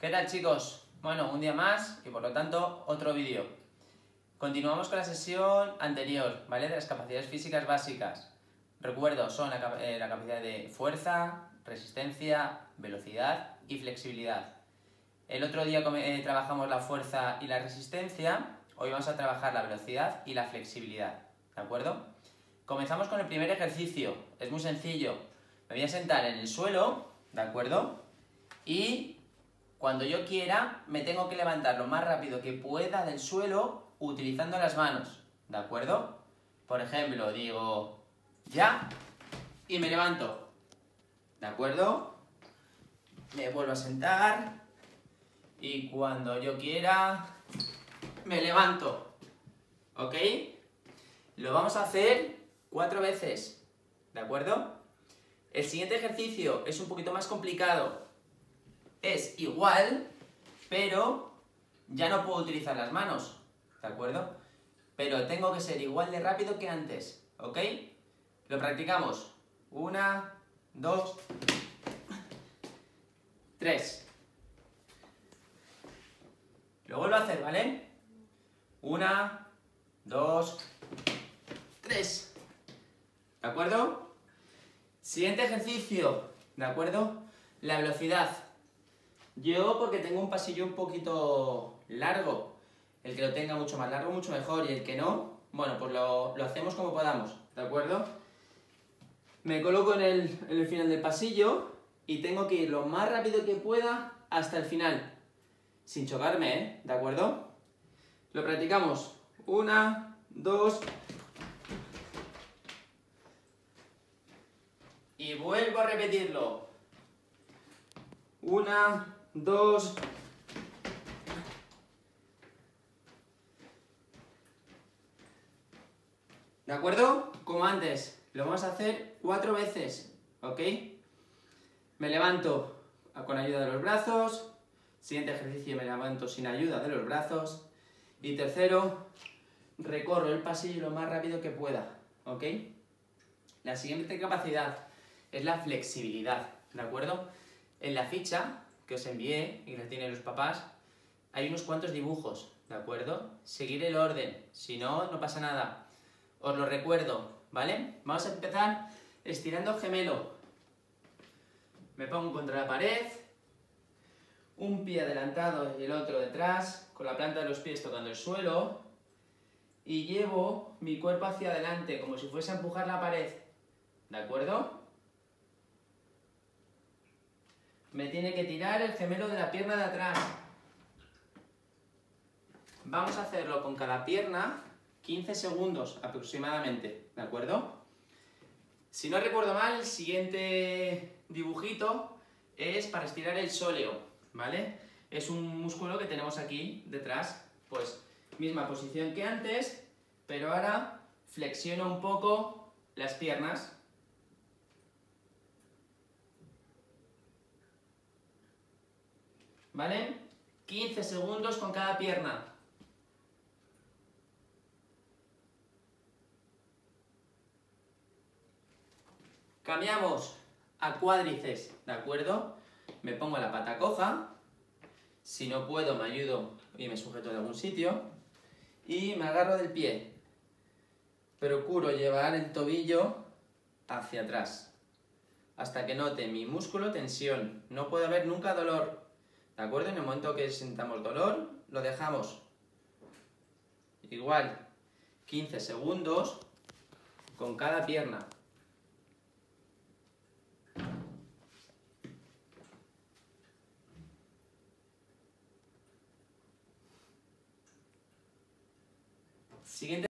¿Qué tal chicos? Bueno, un día más y por lo tanto otro vídeo. Continuamos con la sesión anterior, ¿vale? De las capacidades físicas básicas. Recuerdo, son la, eh, capacidad de fuerza, resistencia, velocidad y flexibilidad. El otro día eh, trabajamos la fuerza y la resistencia, hoy vamos a trabajar la velocidad y la flexibilidad, ¿de acuerdo? Comenzamos con el primer ejercicio, es muy sencillo. Me voy a sentar en el suelo, ¿de acuerdo? Y cuando yo quiera, me tengo que levantar lo más rápido que pueda del suelo utilizando las manos, ¿de acuerdo? Por ejemplo, digo, ya, y me levanto, ¿de acuerdo? Me vuelvo a sentar, y cuando yo quiera, me levanto, ¿ok? Lo vamos a hacer cuatro veces, ¿de acuerdo? El siguiente ejercicio es un poquito más complicado, es igual, pero ya no puedo utilizar las manos, ¿de acuerdo? Pero tengo que ser igual de rápido que antes, ¿ok? Lo practicamos. Una, dos, tres. Lo vuelvo a hacer, ¿vale? Una, dos, tres. ¿De acuerdo? Siguiente ejercicio, ¿de acuerdo? La velocidad. Yo porque tengo un pasillo un poquito largo. El que lo tenga mucho más largo, mucho mejor. Y el que no, bueno, pues lo, hacemos como podamos, ¿de acuerdo? Me coloco en el, en el final del pasillo y tengo que ir lo más rápido que pueda hasta el final. Sin chocarme, ¿eh? ¿De acuerdo? Lo practicamos. Una, dos... Y vuelvo a repetirlo. Una, dos... ¿De acuerdo? Como antes, lo vamos a hacer cuatro veces, ¿ok? Me levanto con ayuda de los brazos, siguiente ejercicio me levanto sin ayuda de los brazos, y tercero, recorro el pasillo lo más rápido que pueda, ¿ok? La siguiente capacidad es la flexibilidad, ¿de acuerdo? En la ficha que os envié y que tienen los papás, hay unos cuantos dibujos, ¿de acuerdo? Seguir el orden, si no, no pasa nada. Os lo recuerdo, ¿vale? Vamos a empezar estirando gemelo. Me pongo contra la pared, un pie adelantado y el otro detrás, con la planta de los pies tocando el suelo, y llevo mi cuerpo hacia adelante, como si fuese a empujar la pared, ¿de acuerdo? Me tiene que tirar el gemelo de la pierna de atrás. Vamos a hacerlo con cada pierna 15 segundos aproximadamente, ¿de acuerdo? Si no recuerdo mal, el siguiente dibujito es para estirar el sóleo, ¿vale? Es un músculo que tenemos aquí detrás, pues misma posición que antes, pero ahora flexiono un poco las piernas ¿Vale? 15 segundos con cada pierna. Cambiamos a cuádriceps, ¿de acuerdo? Me pongo la pata coja, si no puedo me ayudo y me sujeto de algún sitio, y me agarro del pie. Procuro llevar el tobillo hacia atrás, hasta que note mi músculo tensión. No puede haber nunca dolor. ¿De acuerdo? En el momento que sintamos dolor, lo dejamos igual 15 segundos con cada pierna. Siguiente